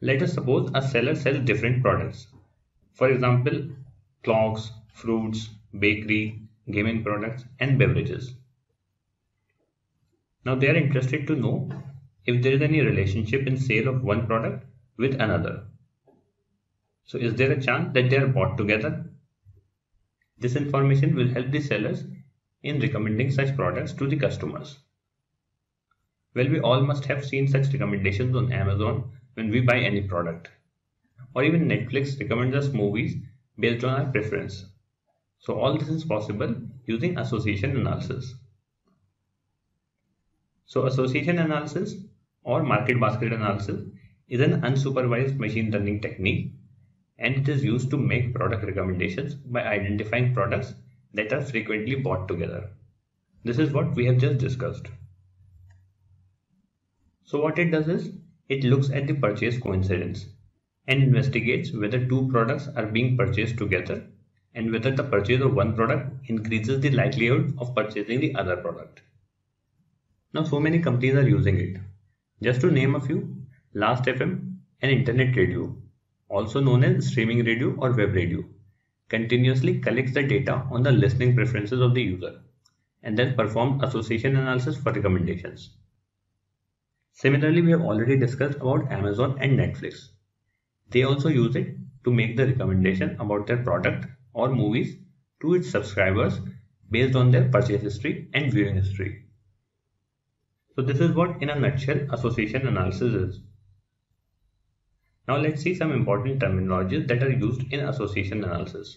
Let us suppose a seller sells different products. For example, clocks, fruits, bakery, gaming products and beverages. Now they are interested to know if there is any relationship in sale of one product with another. So is there a chance that they are bought together? This information will help the sellers in recommending such products to the customers. Well, we all must have seen such recommendations on Amazon when we buy any product. Or even Netflix recommends us movies based on our preference. So all this is possible using association analysis. So association analysis or market basket analysis is an unsupervised machine learning technique and it is used to make product recommendations by identifying products that are frequently bought together. This is what we have just discussed. So what it does is it looks at the purchase coincidence and investigates whether two products are being purchased together and whether the purchase of one product increases the likelihood of purchasing the other product. Now so many companies are using it. Just to name a few, Last.fm, and internet radio, also known as streaming radio or web radio, continuously collects the data on the listening preferences of the user and then performs association analysis for recommendations. Similarly, we have already discussed about Amazon and Netflix. They also use it to make the recommendation about their product or movies to its subscribers based on their purchase history and viewing history. So this is what in a nutshell association analysis is. Now let's see some important terminologies that are used in association analysis.